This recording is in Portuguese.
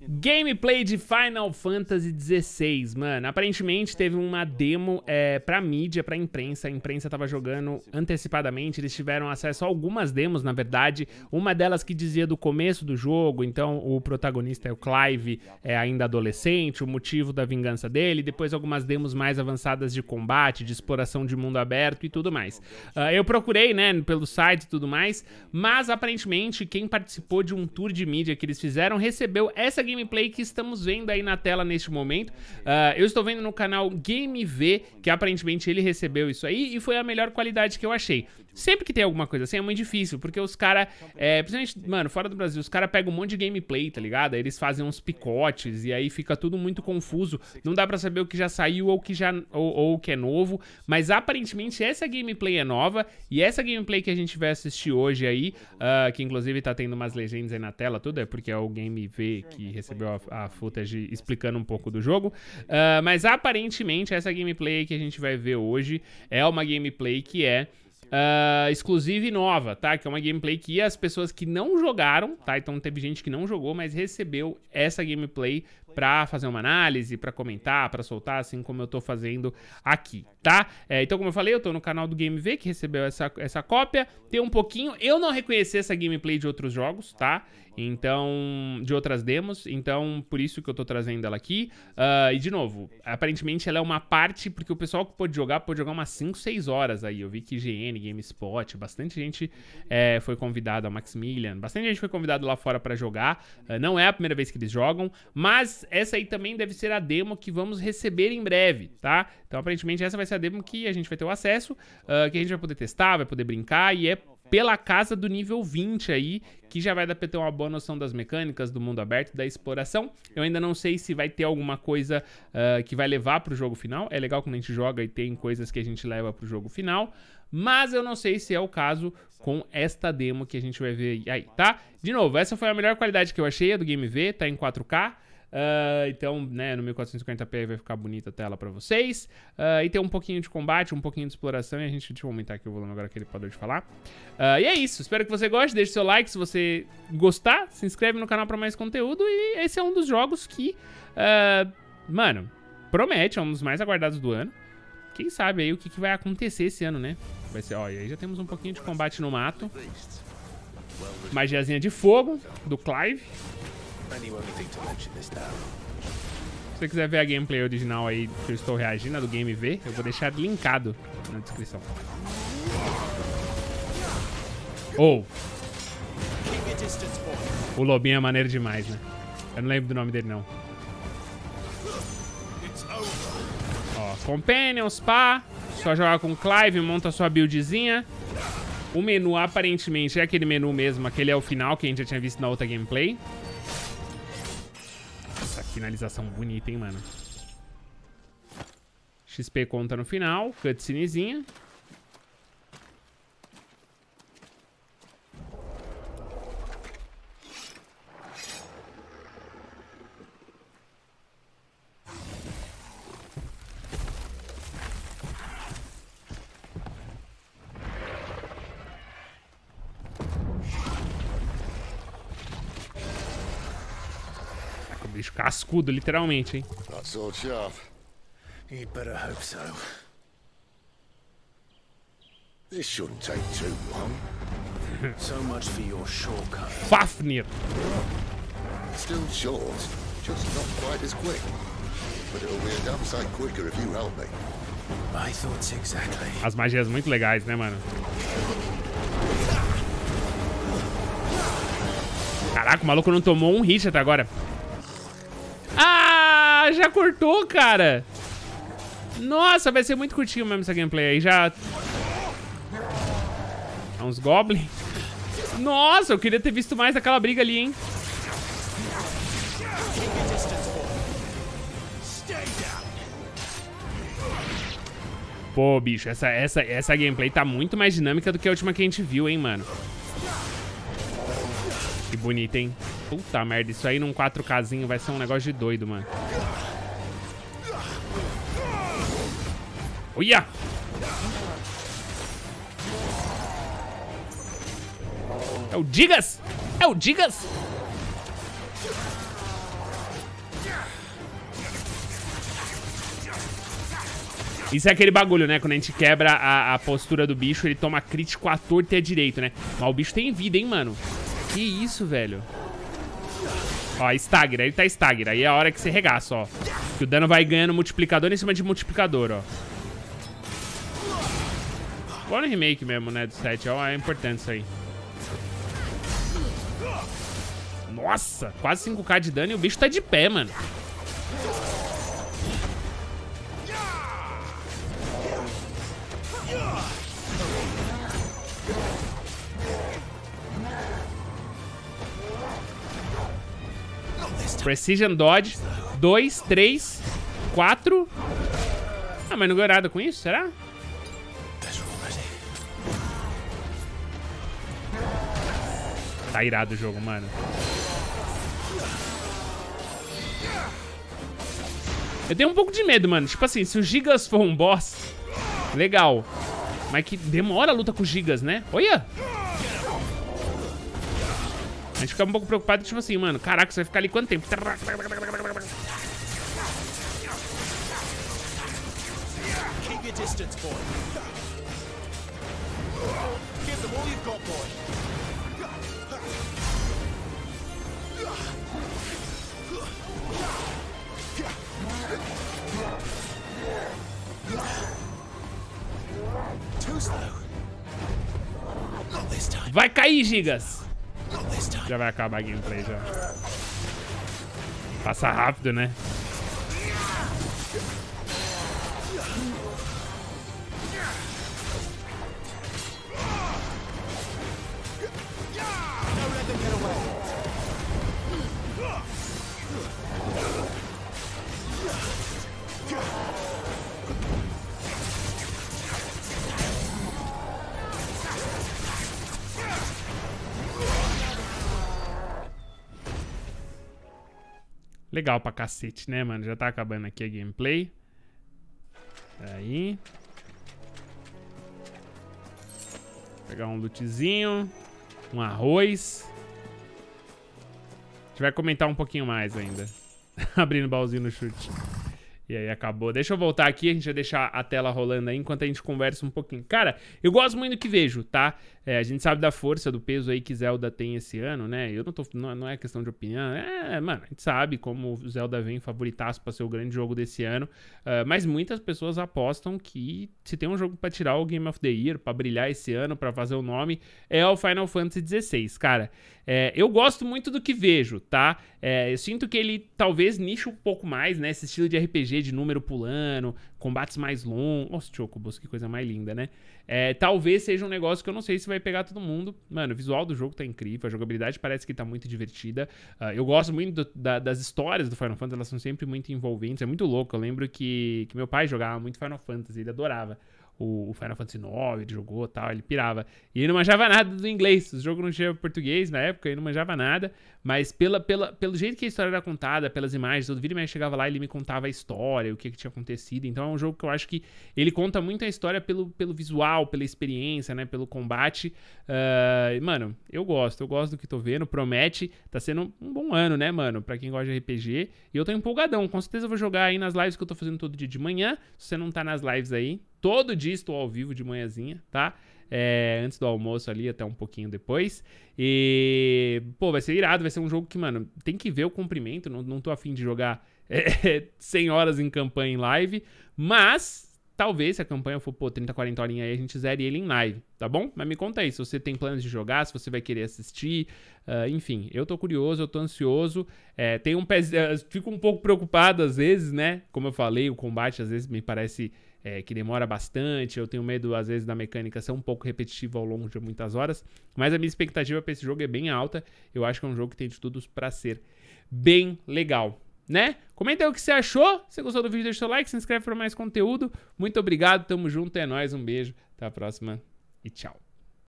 Gameplay de Final Fantasy XVI, mano. Aparentemente teve uma demo é, pra mídia, pra imprensa. A imprensa tava jogando antecipadamente. Eles tiveram acesso a algumas demos, na verdade. Uma delas que dizia do começo do jogo. Então o protagonista é o Clive, é ainda adolescente, o motivo da vingança dele. Depois algumas demos mais avançadas de combate, de exploração de mundo aberto e tudo mais. Uh, eu procurei, né, pelo site e tudo mais. Mas aparentemente quem participou de um tour de mídia que eles fizeram recebeu essa gameplay que estamos vendo aí na tela neste momento. Uh, eu estou vendo no canal GameV, que aparentemente ele recebeu isso aí e foi a melhor qualidade que eu achei. Sempre que tem alguma coisa assim é muito difícil, porque os caras, é, principalmente, mano, fora do Brasil, os caras pegam um monte de gameplay, tá ligado? Eles fazem uns picotes e aí fica tudo muito confuso. Não dá pra saber o que já saiu ou que já ou, ou o que é novo, mas aparentemente essa gameplay é nova e essa gameplay que a gente vai assistir hoje aí, uh, que inclusive tá tendo umas legendas aí na tela, tudo é porque é o Game V que recebeu a, a footage explicando um pouco do jogo. Uh, mas aparentemente essa gameplay que a gente vai ver hoje é uma gameplay que é Uh, exclusiva e nova, tá? Que é uma gameplay que as pessoas que não jogaram, tá? Então teve gente que não jogou, mas recebeu essa gameplay pra fazer uma análise, pra comentar, pra soltar, assim como eu tô fazendo aqui, tá? É, então, como eu falei, eu tô no canal do GameV, que recebeu essa, essa cópia. Tem um pouquinho... Eu não reconheci essa gameplay de outros jogos, tá? Então, de outras demos, então por isso que eu tô trazendo ela aqui. Uh, e de novo, aparentemente ela é uma parte, porque o pessoal que pode jogar, pode jogar umas 5, 6 horas aí. Eu vi que GN, GameSpot, bastante gente é, foi convidada, Maximilian, bastante gente foi convidado lá fora para jogar. Uh, não é a primeira vez que eles jogam, mas essa aí também deve ser a demo que vamos receber em breve, tá? Então aparentemente essa vai ser a demo que a gente vai ter o acesso, uh, que a gente vai poder testar, vai poder brincar e é pela casa do nível 20 aí, que já vai dar pra ter uma boa noção das mecânicas, do mundo aberto, da exploração. Eu ainda não sei se vai ter alguma coisa uh, que vai levar pro jogo final. É legal quando a gente joga e tem coisas que a gente leva pro jogo final. Mas eu não sei se é o caso com esta demo que a gente vai ver aí, tá? De novo, essa foi a melhor qualidade que eu achei, a do Game V, tá em 4K. Uh, então, né, no 1440p vai ficar bonita a tela pra vocês. Uh, e tem um pouquinho de combate, um pouquinho de exploração. E a gente, deixa eu aumentar aqui o volume agora que ele parou de falar. Uh, e é isso, espero que você goste. Deixe seu like se você gostar. Se inscreve no canal pra mais conteúdo. E esse é um dos jogos que, mano, promete. É um dos mais aguardados do ano. Quem sabe aí o que, que vai acontecer esse ano, né? Vai ser, ó, e aí já temos um pouquinho de combate no mato. Magiazinha de fogo, do Clive. Se você quiser ver a gameplay original aí que eu estou reagindo, a do Game V, eu vou deixar linkado na descrição. Ou. Oh. O Lobinho é maneiro demais, né? Eu não lembro do nome dele, não. Ó, Companions, pá. Só jogar com Clive, monta sua buildzinha. O menu, aparentemente, é aquele menu mesmo. Aquele é o final, que a gente já tinha visto na outra gameplay. Finalização bonita, hein, mano. XP conta no final. Cutscenezinha. Bicho cascudo, literalmente, hein? Not so sharp. You'd better hope so. This shouldn't take too long. so much for your shortcut. Fafnir. Still short, just not quite as quick. But it'll be a damn sight quicker if you help me. I thought exactly. As magias muito legais, né, mano? Caraca, o maluco não tomou um hit até agora já cortou, cara. Nossa, vai ser muito curtinho mesmo essa gameplay aí. Já... É uns Goblin. Nossa, eu queria ter visto mais daquela briga ali, hein. Pô, bicho, essa, essa, essa gameplay tá muito mais dinâmica do que a última que a gente viu, hein, mano. Que bonita, hein. Puta merda, isso aí num 4Kzinho vai ser um negócio de doido, mano. Olha! É o Digas! É o Digas! Isso é aquele bagulho, né? Quando a gente quebra a, a postura do bicho, ele toma crítico à torta e à direito, né? Mas o bicho tem vida, hein, mano? Que isso, velho? Ó, Stagger, ele tá Stagger. Aí é a hora que você regaça, ó. Que o dano vai ganhando multiplicador em cima de multiplicador, ó. Igual no remake mesmo, né, do 7. Ó, é importante isso aí. Nossa, quase 5k de dano e o bicho tá de pé, mano. Precision Dodge. 2, 3, 4. Ah, mas não ganhou nada com isso, será? Tá irado o jogo, mano. Eu tenho um pouco de medo, mano. Tipo assim, se o Gigas for um boss, legal. Mas que demora a luta com o Gigas, né? Olha! A gente fica um pouco preocupado, tipo assim, mano, caraca, você vai ficar ali quanto tempo? Vai cair, Gigas! Já vai acabar a gameplay já. Passa rápido, né? Legal pra cacete, né, mano? Já tá acabando aqui a gameplay. Aí. Pegar um lootzinho. Um arroz. A gente vai comentar um pouquinho mais ainda. Abrindo o baúzinho no chute. E aí acabou. Deixa eu voltar aqui, a gente vai deixar a tela rolando aí enquanto a gente conversa um pouquinho. Cara, eu gosto muito do que vejo, tá? É, a gente sabe da força, do peso aí que Zelda tem esse ano, né? Eu não tô. Não, não é questão de opinião. É, mano, a gente sabe como Zelda vem favoritaço pra ser o grande jogo desse ano. Uh, mas muitas pessoas apostam que se tem um jogo pra tirar o Game of the Year, pra brilhar esse ano, pra fazer o nome, é o Final Fantasy XVI. Cara, é, eu gosto muito do que vejo, tá? É, eu sinto que ele talvez niche um pouco mais, né? Esse estilo de RPG de número pulando, combates mais longos. Nossa, Chocobos, que coisa mais linda, né? É, talvez seja um negócio que eu não sei se vai pegar todo mundo. Mano, o visual do jogo tá incrível, a jogabilidade parece que tá muito divertida. Uh, eu gosto muito do, da, das histórias do Final Fantasy, elas são sempre muito envolventes, é muito louco. Eu lembro que, que meu pai jogava muito Final Fantasy, ele adorava o, Final Fantasy IX, ele jogou tal, ele pirava. E ele não manjava nada do inglês. O jogo não tinha português na época, ele não manjava nada. Mas pela, pela, pelo jeito que a história era contada, pelas imagens, todo vídeo mais chegava lá e ele me contava a história, o que, que tinha acontecido. Então é um jogo que eu acho que ele conta muito a história pelo, pelo visual, pela experiência, né? Pelo combate. Uh, mano, eu gosto, eu gosto do que tô vendo. Promete, tá sendo um bom ano, né, mano? Pra quem gosta de RPG. E eu tô empolgadão. Com certeza eu vou jogar aí nas lives que eu tô fazendo todo dia de manhã. Se você não tá nas lives aí, Todo dia estou ao vivo de manhãzinha, tá? É, antes do almoço ali, até um pouquinho depois. E, pô, vai ser irado, vai ser um jogo que, mano, tem que ver o comprimento. Não, não tô afim de jogar é, 100 horas em campanha em live, mas talvez se a campanha for, pô, 30, 40 horinhas aí, a gente zere ele em live, tá bom? Mas me conta aí, se você tem planos de jogar, se você vai querer assistir, uh, enfim, eu tô curioso, eu tô ansioso, é, tenho um pé, uh, fico um pouco preocupado às vezes, né? Como eu falei, o combate às vezes me parece é, que demora bastante. Eu tenho medo, às vezes, da mecânica ser um pouco repetitiva ao longo de muitas horas. Mas a minha expectativa para esse jogo é bem alta. Eu acho que é um jogo que tem de tudo para ser bem legal. Né? Comenta aí o que você achou. Se gostou do vídeo, deixa seu like, se inscreve para mais conteúdo. Muito obrigado, tamo junto, é nóis, um beijo, até a próxima e tchau.